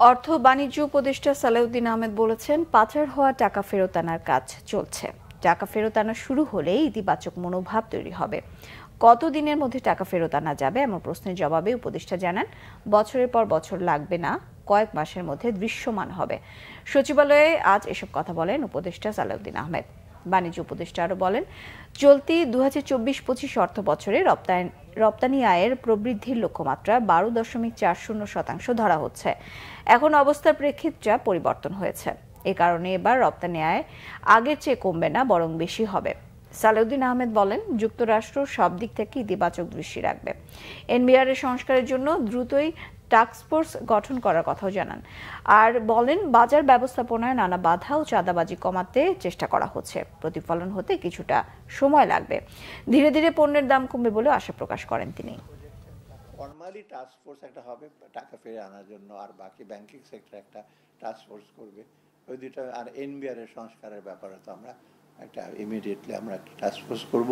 অর্থ বাণিজ্য উপদেষ্টা সালাউদ্দিন আহমেদ বলেছেন, পাচার হওয়া টাকা ফেরত আনার কাজ চলছে। টাকা ফেরত আনা শুরু হলেই ইতিবাচক মনোভাব তৈরি হবে। কত দিনের মধ্যে টাকা ফেরত আনা যাবে এমন প্রশ্নের জবাবে উপদেষ্টা জানান, বছরের পর বছর লাগবে না, কয়েক মাসের মধ্যে দৃশ্যমান হবে। সচিবালয়ে আজ এসব কথা বলেন উপদেষ্টা সালাউদ্দিন আহমেদ। বাণিজ্য উপদেষ্টা আরও বলেন, চলতি দু হাজার চব্বিশ পঁচিশ অর্থ বছরে রপ্তানি রপ্তানি আয়ের প্রবৃদ্ধির লক্ষ্যমাত্রা বারো দশমিক চার শূন্য শতাংশ ধরা হচ্ছে। এখন অবস্থার প্রেক্ষিতটা পরিবর্তন হয়েছে। এ কারণে এবার রপ্তানি আয় আগের চেয়ে কমবে না, বরং বেশি হবে। সালেউদ্দিন আহমেদ বলেন, যুক্তরাষ্ট্র সব দিক থেকে ইতিবাচক দৃষ্টি রাখবে। এনবিআর সংস্কারের জন্য দ্রুতই টাস্কফোর্স গঠন করার কথাও জানান। আর বলেন, বাজার ব্যবস্থাপনায় নানা বাধা ও চাঁদাবাজি কমাতে চেষ্টা করা হচ্ছে। প্রতিফলন হতে কিছুটা সময় লাগবে। ধীরে ধীরে পণ্যের দাম কমবে বলে আশা প্রকাশ করেন তিনি। ফর্মালি টাস্ক ফোর্স একটা হবে, টাকা ফিরে আনার জন্য, আর বাকি ব্যাংকিং সেক্টর একটা টাস্ক ফোর্স করবে। ওই দুইটা আর এনবিআর এর সংস্কারের ব্যাপারে তো আমরা একটা ইমিডিয়েটলি আমরা একটা টাস্ক ফোর্স করব।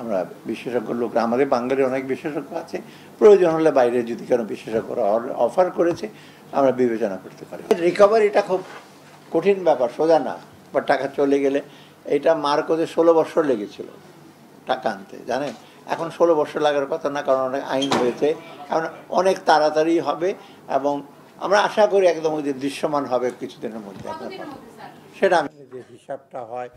আমরা বিশেষজ্ঞ লোক আমাদের বাঙালির অনেক বিশেষজ্ঞ আছে। প্রয়োজন হলে বাইরে যদি কোনো বিশেষজ্ঞরা অফার করেছে আমরা বিবেচনা করতে পারি। রিকভারিটা খুব কঠিন ব্যাপার সোজা না। বা টাকা চলে গেলে এটা মার কোদে ষোলো বছর লেগেছিল টাকা আনতে জানেন? এখন ষোলো বছর লাগার কথা না কারণ অনেক আইন হয়েছে। এখন অনেক তাড়াতাড়ি হবে এবং আমরা আশা করি একদম ওই যে দৃশ্যমান হবে কিছুদিনের মধ্যে। সেটা আমি যে হিসাবটা হয়